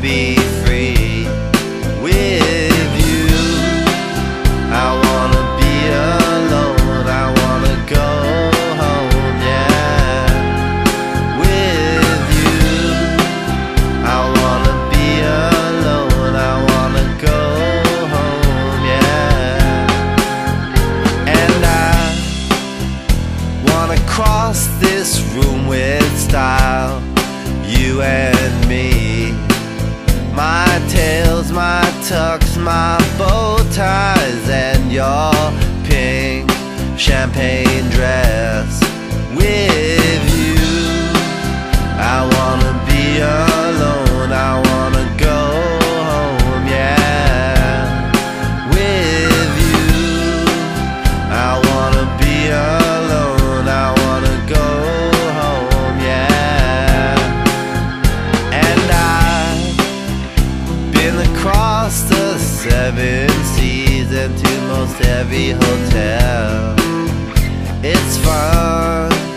be free with you. I wanna be alone, I wanna go home, yeah, with you. I wanna be alone, I wanna go home, yeah. And I wanna cross this room with style. tucks my bow ties and your almost every hotel. It's fun.